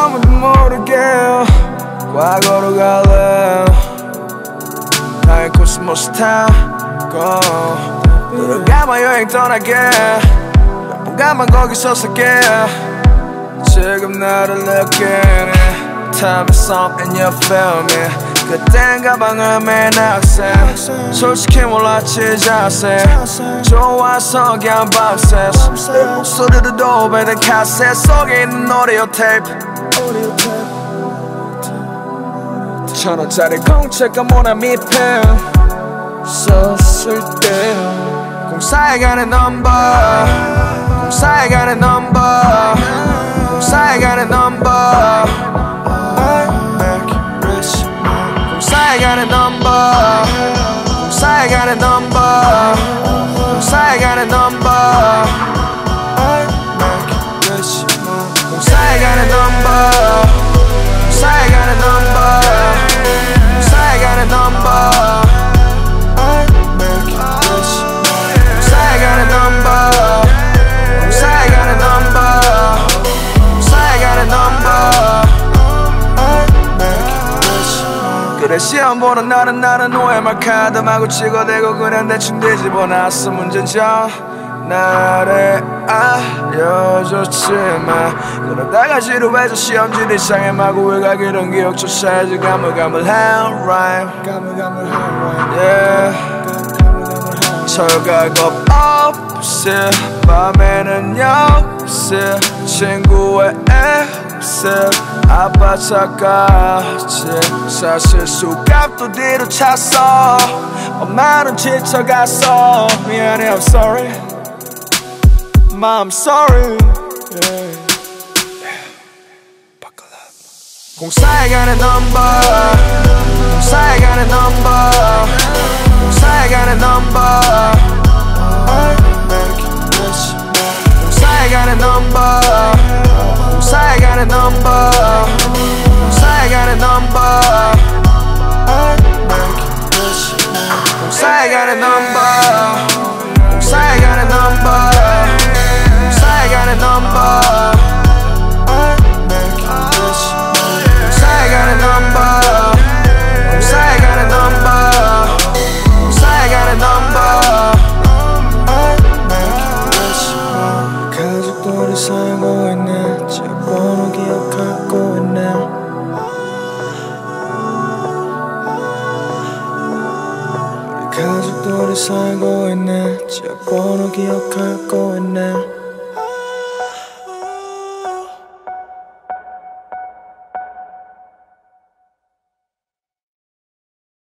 떠날게 과거로 갈래 나의 코스모스 타고 감아 여행 떠나게. 당분간만 거기서 살게. 지금 나를 느끼네. Tell me something you feel me 그땐 가방을 맨 학생 솔직히 몰랐지 자세. 좋아서 그냥 밤새 목소리도 도배된 카세 속에 있는 오디오 테이프 천원짜리 공책과 모나 밑에 썼을 때 공사에 가는 넘버 공사에 가는 넘버 공사에 가는 넘버. 공사에 가는 넘버 공사에 가는 넘버 공사에 가는 넘버 그래 시험 보는 날은 나는 OMR 카드마구 찍어대고 그냥 대충 뒤집어놨어. 문제는 저 나를 알려줬지만 그러다가 지루해져 시험지를 향해 마구 외곽 이런 기억조차야지 가물가물한 rhyme. yeah. 철가겁 없이 밤에는 역시 친구의 엑스 아빠 차까지 사실 수갑도 뒤로 찼어. 엄마는 지쳐갔어. 미안해 I'm sorry. Mom sorry. Yeah. 공사에 가는 넘버 공사에 가는 넘버 공사에 가는 넘버 I make it rich 공사에 가는 넘버 살고 있네. 제 번호 기억하고 있네. 가족들이 살고 있네. 제 번호 기억하고 있네